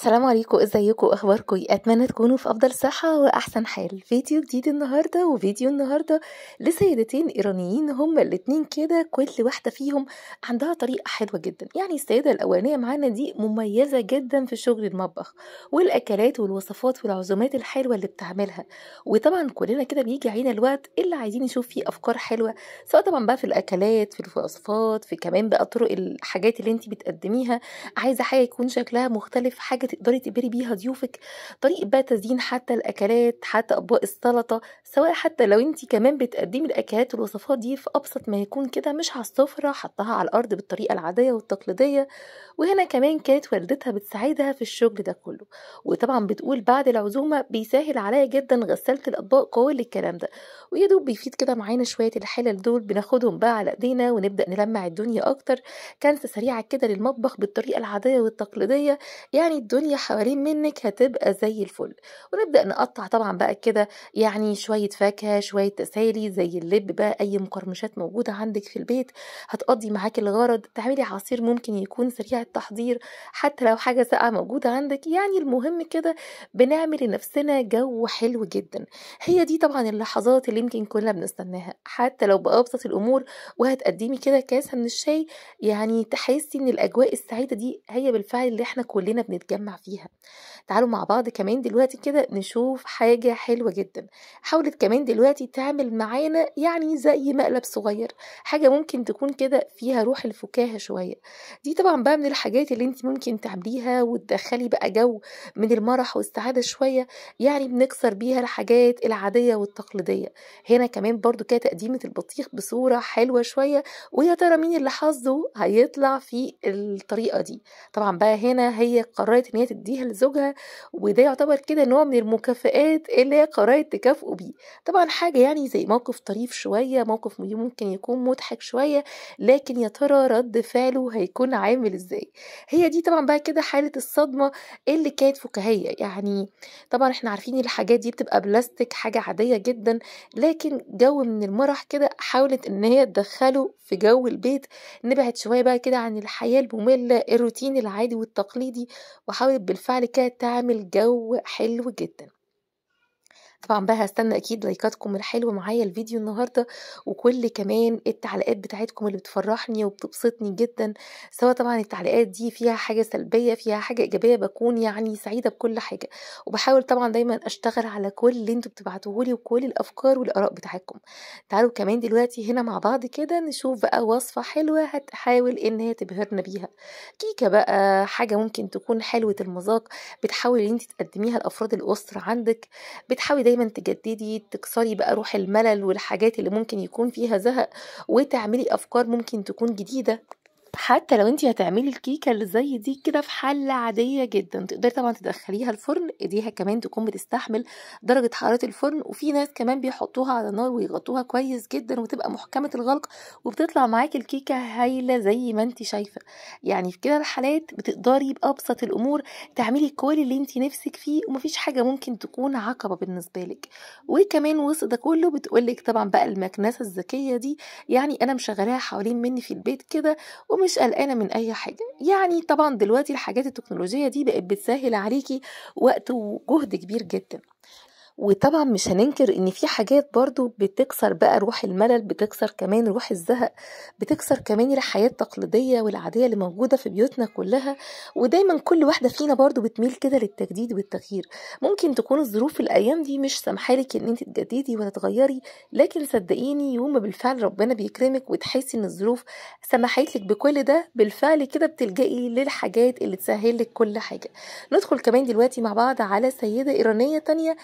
السلام عليكم إزيكم؟ أخباركم؟ أتمنى تكونوا في أفضل صحة وأحسن حال. فيديو جديد النهارده وفيديو النهارده لسيدتين إيرانيين هما الاتنين كده كل واحدة فيهم عندها طريقة حلوة جدا. يعني السيدة الأولانية معانا دي مميزة جدا في شغل المطبخ والأكلات والوصفات والعزومات الحلوة اللي بتعملها. وطبعا كلنا كده بيجي علينا الوقت اللي عايزين نشوف فيه أفكار حلوة سواء طبعا بقى في الأكلات في الوصفات في كمان بقى طرق الحاجات اللي انت بتقدميها. عايزة حاجة يكون شكلها مختلف حاجة تقدري تبهري بيها ضيوفك طريقة بقى تزيين حتى الأكلات حتى أطباق السلطة سواء حتى لو انت كمان بتقدمي الأكلات والوصفات دي في أبسط ما يكون كده مش على السفرة حطها على الأرض بالطريقة العادية والتقليدية. وهنا كمان كانت والدتها بتساعدها في الشغل ده كله. وطبعا بتقول بعد العزومة بيسهل عليا جدا غسالة الأطباق كل الكلام ده. ويا دوب بيفيد كده معانا شوية الحلل دول بناخدهم بقى على إيدينا ونبدأ نلمع الدنيا أكتر. كنسة سريعة كده للمطبخ بالطريقة العادية والتقليدية يعني الدنيا حوالين منك هتبقى زي الفل. ونبدأ نقطع طبعا بقى كده يعني شوية فاكهة شوية تسالي زي اللب بقى أي مقرمشات موجودة عندك في البيت. هتقضي معاكي الغرض تعملي عصير ممكن يكون سريع التحضير. حتى لو حاجة ساقعة موجودة عندك يعني المهم كده بنعمل لنفسنا جو حلو جدا. هي دي طبعا اللحظات اللي يمكن كلنا بنستناها. حتى لو بأبسط الأمور وهتقدمي كده كاسة من الشاي يعني تحسي إن الأجواء السعيدة دي هي بالفعل اللي إحنا كلنا بنتجمع فيها. تعالوا مع بعض كمان دلوقتي كده نشوف حاجة حلوة جدا. حاولت كمان دلوقتي تعمل معانا يعني زي مقلب صغير حاجة ممكن تكون كده فيها روح الفكاهة شوية. دي طبعا بقى من الحاجات اللي انت ممكن تعمليها وتدخلي بقى جو من المرح والسعادة شوية يعني بنكسر بيها الحاجات العادية والتقليدية. هنا كمان برضو كده تقديمة البطيخ بصورة حلوة شوية ويا ترى مين اللي حظه هيطلع في الطريقة دي. طبعا بقى هنا هي قررت إن هي تديها لزوجها وده يعتبر كده نوع من المكافآت اللي هي قررت تكافئه بيه. طبعا حاجة يعني زي موقف طريف شوية موقف ممكن يكون مضحك شوية لكن يا ترى رد فعله هيكون عامل إزاي؟ هي دي طبعا بقى كده حالة الصدمة اللي كانت فكاهية. يعني طبعا إحنا عارفين الحاجات دي بتبقى بلاستيك حاجة عادية جدا لكن جو من المرح كده حاولت إن هي تدخله في جو البيت. نبعد شوية بقى كده عن الحياة المملة الروتين العادي والتقليدي وحاولت بالفعل كده تعمل جو حلو جدا. طبعا بقى هستنى أكيد لايكاتكم الحلوه معايا الفيديو النهارده وكل كمان التعليقات بتاعتكم اللي بتفرحني وبتبسطني جدا سواء طبعا التعليقات دي فيها حاجة سلبية فيها حاجة إيجابية بكون يعني سعيدة بكل حاجة. وبحاول طبعا دايما أشتغل على كل اللي أنتوا بتبعتوهولي وكل الأفكار والآراء بتاعتكم. تعالوا كمان دلوقتي هنا مع بعض كده نشوف بقى وصفة حلوة هتحاول إن هي تبهرنا بيها. كيكة بقى حاجة ممكن تكون حلوة المذاق بتحاولي إن انت تقدميها لأفراد الأسرة عندك بتحاولي دايما تجددي تكسري بقى روح الملل والحاجات اللي ممكن يكون فيها زهق وتعملي أفكار ممكن تكون جديدة. حتى لو انت هتعملي الكيكة اللي زي دي كده في حلة عادية جدا تقدري طبعا تدخليها الفرن ايديها كمان تكون بتستحمل درجة حرارة الفرن وفي ناس كمان بيحطوها على النار ويغطوها كويس جدا وتبقى محكمة الغلق وبتطلع معاكي الكيكة هايلة زي ما انت شايفة. يعني في كده الحالات بتقدري بأبسط الأمور تعملي كل اللي انت نفسك فيه ومفيش حاجة ممكن تكون عقبة بالنسبة لك. وكمان وسط ده كله بتقولك طبعا بقى المكنسة الذكية دي يعني أنا مشغلاها حوالين مني في البيت كده ومش قلقانة من أي حاجة. يعني طبعا دلوقتي الحاجات التكنولوجية دي بقت بتسهل عليكي وقت وجهد كبير جدا. وطبعا مش هننكر إن في حاجات برضو بتكسر بقى روح الملل بتكسر كمان روح الزهق بتكسر كمان الحياة التقليدية والعادية اللي موجودة في بيوتنا كلها. ودايما كل واحدة فينا برضو بتميل كده للتجديد والتغيير. ممكن تكون الظروف الأيام دي مش سامحالك إن أنت تجددي ولا تغيري لكن صدقيني يوم بالفعل ربنا بيكرمك وتحسي إن الظروف سمحت لك بكل ده بالفعل كده بتلجئي للحاجات اللي تسهل لك كل حاجة. ندخل كمان دلوقتي مع بعض على سيدة إيرانية تانية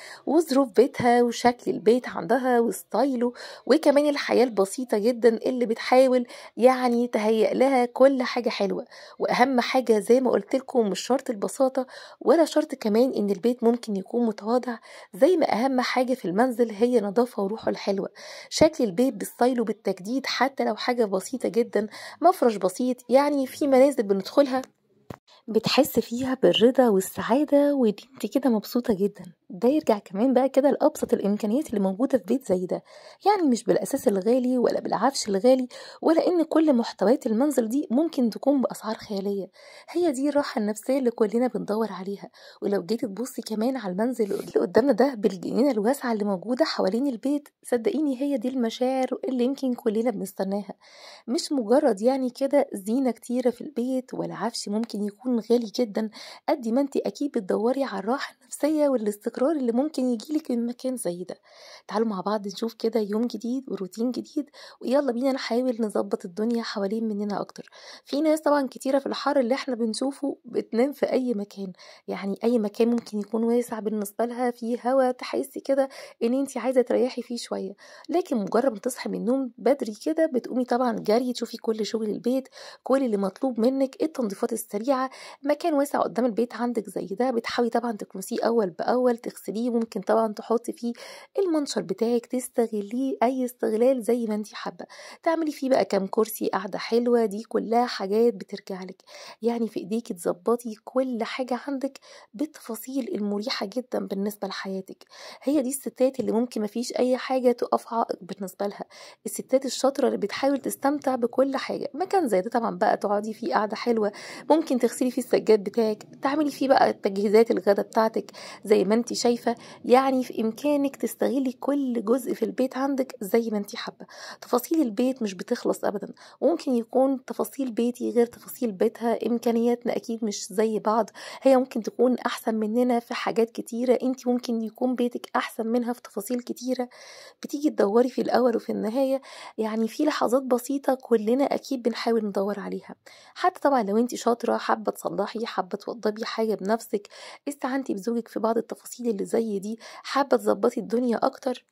وظروف بيتها وشكل البيت عندها وستايله وكمان الحياة البسيطة جدا اللي بتحاول يعني تهيئ لها كل حاجة حلوة. وأهم حاجة زي ما قلت لكم مش شرط البساطة ولا شرط كمان إن البيت ممكن يكون متواضع. زي ما أهم حاجة في المنزل هي نظافة وروحه الحلوة. شكل البيت بستايله بالتجديد حتى لو حاجة بسيطة جدا مفرش بسيط يعني في منازل بندخلها بتحس فيها بالرضا والسعادة وإن أنتِ كده مبسوطة جدًا، ده يرجع كمان بقى كده لأبسط الإمكانيات اللي موجودة في بيت زي ده، يعني مش بالأثاث الغالي ولا بالعفش الغالي ولا إن كل محتويات المنزل دي ممكن تكون بأسعار خيالية، هي دي الراحة النفسية اللي كلنا بندور عليها، ولو جيتِ تبصي كمان على المنزل اللي قدامنا ده بالجنينة الواسعة اللي موجودة حوالين البيت، صدقيني هي دي المشاعر اللي يمكن كلنا بنستناها، مش مجرد يعني كده زينة كتيرة في البيت ولا عفش ممكن يكون غالي جدًا، قد ما أنتِ أكيد بتدوري على الراحة النفسية والاستقرار اللي ممكن ييجي لِك من مكان زي ده. تعالوا مع بعض نشوف كده يوم جديد وروتين جديد، ويالّا بينا نحاول نضبط الدنيا حوالين مننا أكتر. في ناس طبعًا كتيرة في الحر اللي إحنا بنشوفه بتنام في أي مكان، يعني أي مكان ممكن يكون واسع بالنسبة لها فيه هوا تحسي كده إن أنتِ عايزة تريحي فيه شوية، لكن مجرد ما تصحي من النوم بدري كده بتقومي طبعًا جري تشوفي كل شغل البيت، كل اللي مطلوب منِك، التنضيفات السريعة، مكان واسع قدام البيت عندِك زي ده بتحاولي طبعًا تكنسيه أول بأول، تغسليه، ممكن طبعًا تحطي فيه المنشر بتاعِك تستغليه أي استغلال زي ما أنتِ حابة، تعملي فيه بقى كام كرسي، قعدة حلوة، دي كلها حاجات بترجع لِك، يعني في إيديكِ تضبطي كل حاجة عندِك بالتفاصيل المريحة جدًا بالنسبة لحياتِك، هي دي الستات اللي ممكن ما فيش أي حاجة تقف عائق بالنسبة لها، الستات الشاطرة اللي بتحاول تستمتع بكل حاجة، مكان زي ده طبعًا بقى تقعدي فيه قعدة حلوة، ممكن تغسلي فيه السجاد بتاعِك، تعملي فيه بقى تجهيزات الغدا بتاعتِك. زي ما أنتِ شايفة، يعني في إمكانِك تستغلي كل جزء في البيت عندِك زي ما أنتِ حابة، تفاصيل البيت مش بتخلص أبدًا، وممكن يكون تفاصيل بيتي غير تفاصيل بيتها، إمكانياتنا أكيد مش زي بعض، هي ممكن تكون أحسن مننا في حاجات كتيرة، أنتِ ممكن يكون بيتِك أحسن منها في تفاصيل كتيرة، بتيجي تدوّري في الأول وفي النهاية يعني في لحظات بسيطة كلنا أكيد بنحاول ندوّر عليها، حتى طبعًا لو أنتِ شاطرة حابة تصلحي، حابة توضبي حاجة بنفسِك، استعنتِ بزوجِك في بعض التفاصيل اللي زي دي، حابة تضبطي الدنيا أكتر؟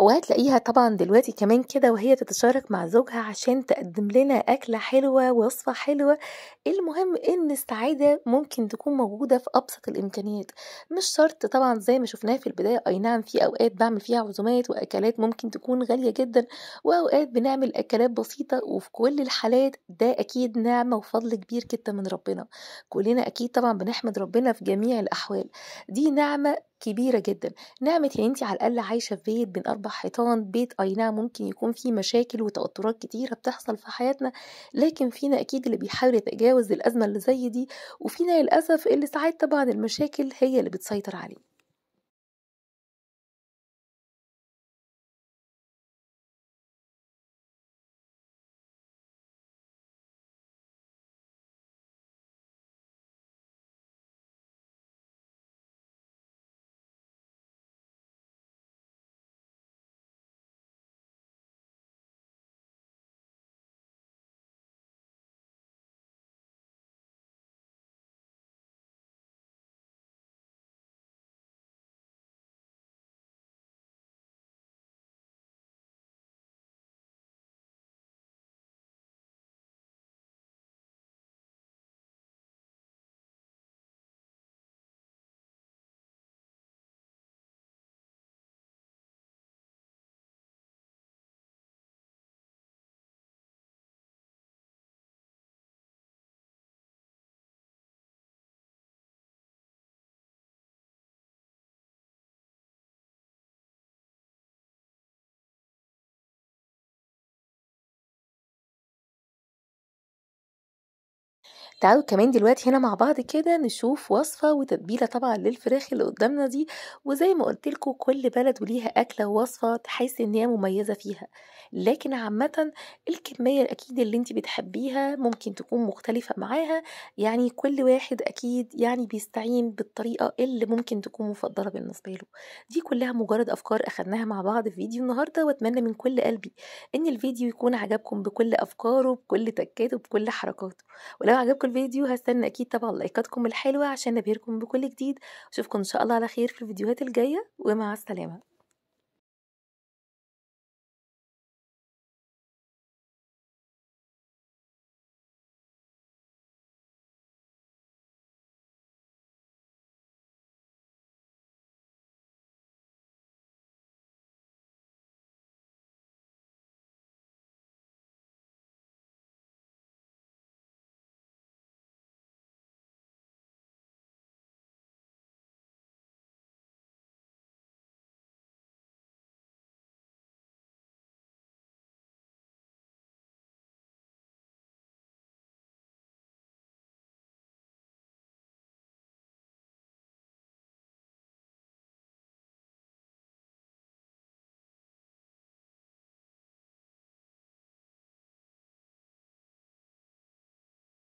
وهتلاقيها طبعًا دلوقتي كمان كده وهي تتشارك مع زوجها عشان تقدّم لنا أكلة حلوة، وصفة حلوة، المهم إن السعادة ممكن تكون موجودة في أبسط الإمكانيات، مش شرط طبعًا زي ما شُفناها في البداية أي نعم في أوقات باعمل فيها عزومات وأكلات ممكن تكون غالية جدًا، وأوقات بنعمل أكلات بسيطة، وفي كل الحالات ده أكيد نعمة وفضل كبير جدًا من ربنا، كلنا أكيد طبعًا بنحمد ربنا في جميع الأحوال، دي نعمة كبيرة جدًا، نعمة إن أنتِ على الأقل عايشة في بيت بين 4 حيطان، بيت أي نعم ممكن يكون فيه مشاكل وتوترات كتيرة بتحصل في حياتنا، لكن فينا أكيد اللي بيحاول يتجاوز الأزمة اللي زي دي، وفينا للأسف اللي ساعات طبعًا المشاكل هي اللي بتسيطر عليه. تعالوا كمان دلوقتي هنا مع بعض كده نشوف وصفة وتتبيلة طبعا للفراخ اللي قدامنا دي وزي ما قلت لكم كل بلد وليها أكلة ووصفة تحس إن هي مميزة فيها. لكن عامة الكمية الأكيد اللي انت بتحبيها ممكن تكون مختلفة معاها يعني كل واحد أكيد يعني بيستعين بالطريقة اللي ممكن تكون مفضلة بالنسبة له. دي كلها مجرد أفكار أخدناها مع بعض في فيديو النهاردة وأتمنى من كل قلبي إن الفيديو يكون عجبكم بكل أفكاره بكل تكاته بكل حركاته. ولو عجبكم الفيديو هستنى أكيد طبعا لايكاتكم الحلوة عشان نبهركم بكل جديد. أشوفكم إن شاء الله على خير في الفيديوهات الجاية ومع السلامة.